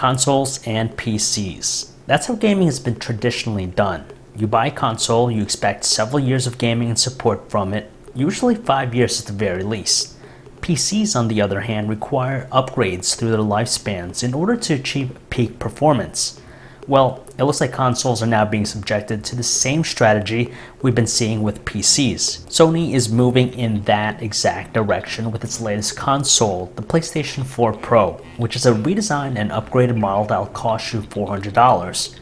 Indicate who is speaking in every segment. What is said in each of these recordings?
Speaker 1: consoles and PCs. That's how gaming has been traditionally done. You buy a console, you expect several years of gaming and support from it, usually 5 years at the very least. PCs, on the other hand, require upgrades through their lifespans in order to achieve peak performance. Well, it looks like consoles are now being subjected to the same strategy we've been seeing with PCs. Sony is moving in that exact direction with its latest console, the PlayStation 4 Pro, which is a redesigned and upgraded model that'll cost you $400.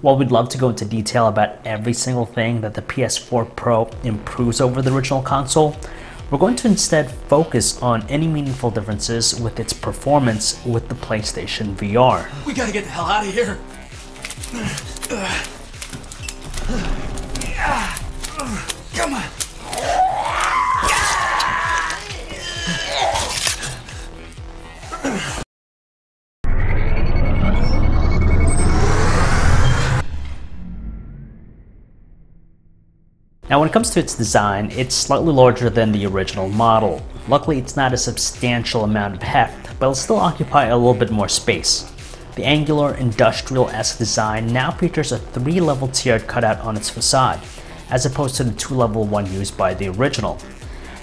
Speaker 1: While we'd love to go into detail about every single thing that the PS4 Pro improves over the original console, we're going to instead focus on any meaningful differences with its performance with the PlayStation VR.
Speaker 2: We gotta get the hell out of here. Come on.
Speaker 1: Now when it comes to its design, it's slightly larger than the original model. Luckily it's not a substantial amount of heft, but it'll still occupy a little bit more space. The angular industrial-esque design now features a three-level tiered cutout on its facade, as opposed to the two-level one used by the original.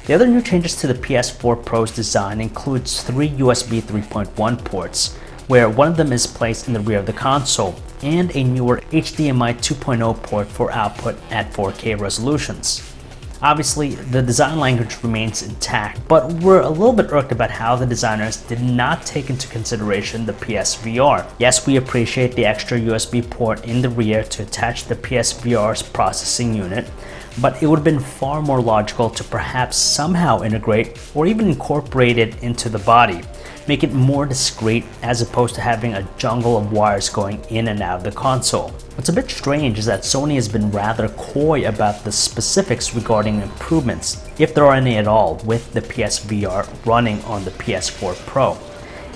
Speaker 1: The other new changes to the PS4 Pro's design includes three USB 3.1 ports, where one of them is placed in the rear of the console, and a newer HDMI 2.0 port for output at 4K resolutions. Obviously, the design language remains intact, but we're a little bit irked about how the designers did not take into consideration the PSVR. Yes, we appreciate the extra USB port in the rear to attach the PSVR's processing unit, but it would have been far more logical to perhaps somehow integrate or even incorporate it into the body, make it more discreet as opposed to having a jungle of wires going in and out of the console. What's a bit strange is that Sony has been rather coy about the specifics regarding improvements, if there are any at all, with the PSVR running on the PS4 Pro.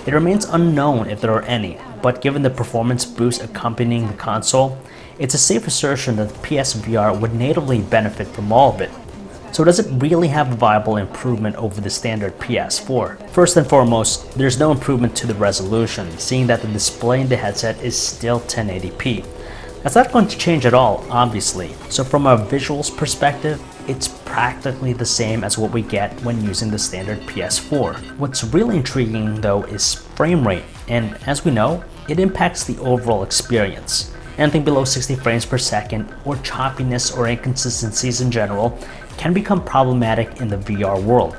Speaker 1: It remains unknown if there are any, but given the performance boost accompanying the console, it's a safe assertion that the PSVR would natively benefit from all of it. So does it really have a viable improvement over the standard PS4? First and foremost, there's no improvement to the resolution, seeing that the display in the headset is still 1080p. That's not going to change at all, obviously. So from a visuals perspective, it's practically the same as what we get when using the standard PS4. What's really intriguing though is frame rate, and as we know, it impacts the overall experience. Anything below 60 frames per second, or choppiness or inconsistencies in general, can become problematic in the VR world.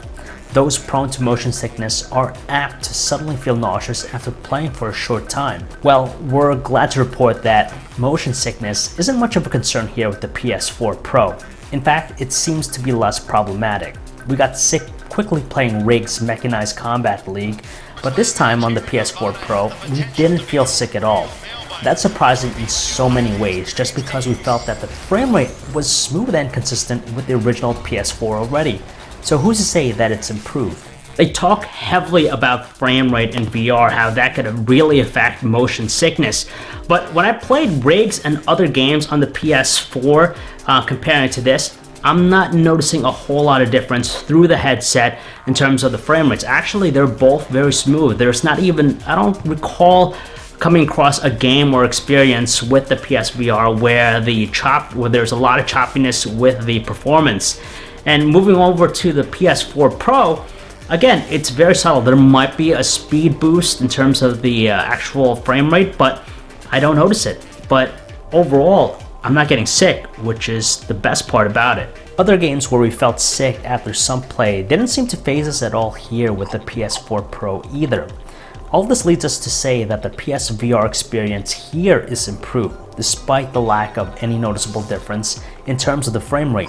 Speaker 1: Those prone to motion sickness are apt to suddenly feel nauseous after playing for a short time. Well, we're glad to report that motion sickness isn't much of a concern here with the PS4 Pro. In fact, it seems to be less problematic. We got sick quickly playing Rigs Mechanized Combat League, but this time on the PS4 Pro, we didn't feel sick at all. That's surprising in so many ways just because we felt that the frame rate was smooth and consistent with the original PS4 already. So who's to say that it's improved? They talk heavily about frame rate in VR, how that could really affect motion sickness. But when I played Rigs and other games on the PS4, uh, comparing to this, I'm not noticing a whole lot of difference through the headset in terms of the frame rates. Actually, they're both very smooth. There's not even, I don't recall coming across a game or experience with the PSVR where the chop where there's a lot of choppiness with the performance. And moving over to the PS4 Pro, again, it's very subtle. There might be a speed boost in terms of the uh, actual frame rate, but I don't notice it. But overall, I'm not getting sick, which is the best part about it. Other games where we felt sick after some play didn't seem to faze us at all here with the PS4 Pro either. All this leads us to say that the PSVR experience here is improved, despite the lack of any noticeable difference in terms of the frame rate.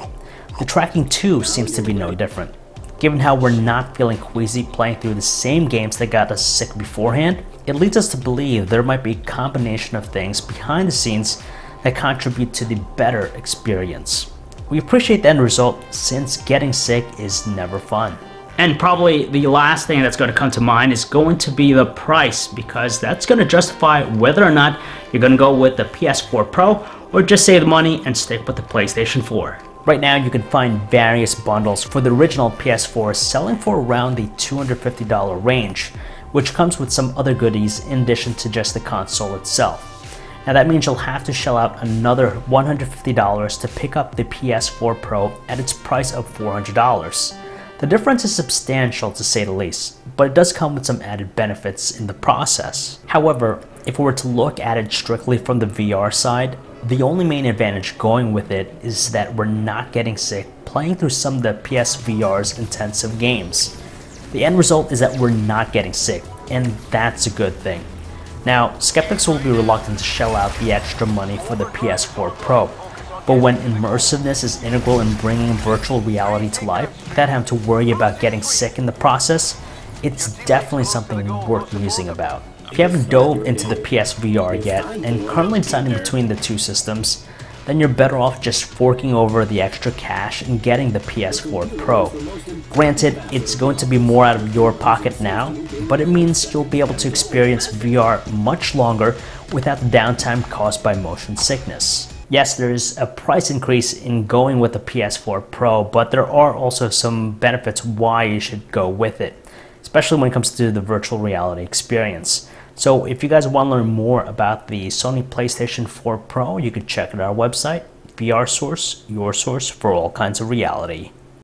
Speaker 1: The tracking too seems to be no different. Given how we're not feeling queasy playing through the same games that got us sick beforehand, it leads us to believe there might be a combination of things behind the scenes that contribute to the better experience. We appreciate the end result since getting sick is never fun. And probably the last thing that's going to come to mind is going to be the price because that's going to justify whether or not you're going to go with the PS4 Pro or just save the money and stick with the PlayStation 4. Right now you can find various bundles for the original PS4 selling for around the $250 range, which comes with some other goodies in addition to just the console itself. Now that means you'll have to shell out another $150 to pick up the PS4 Pro at its price of $400. The difference is substantial to say the least, but it does come with some added benefits in the process. However, if we were to look at it strictly from the VR side, the only main advantage going with it is that we're not getting sick playing through some of the PSVR's intensive games. The end result is that we're not getting sick, and that's a good thing. Now, skeptics will be reluctant to shell out the extra money for the PS4 Pro, but when immersiveness is integral in bringing virtual reality to life, without having to worry about getting sick in the process, it's definitely something worth musing about. If you haven't dove into the PSVR yet and currently deciding between the two systems, then you're better off just forking over the extra cash and getting the PS4 Pro. Granted, it's going to be more out of your pocket now, but it means you'll be able to experience VR much longer without the downtime caused by motion sickness. Yes, there's a price increase in going with the PS4 Pro, but there are also some benefits why you should go with it, especially when it comes to the virtual reality experience. So if you guys want to learn more about the Sony PlayStation 4 Pro, you can check out our website, VR Source, your source for all kinds of reality.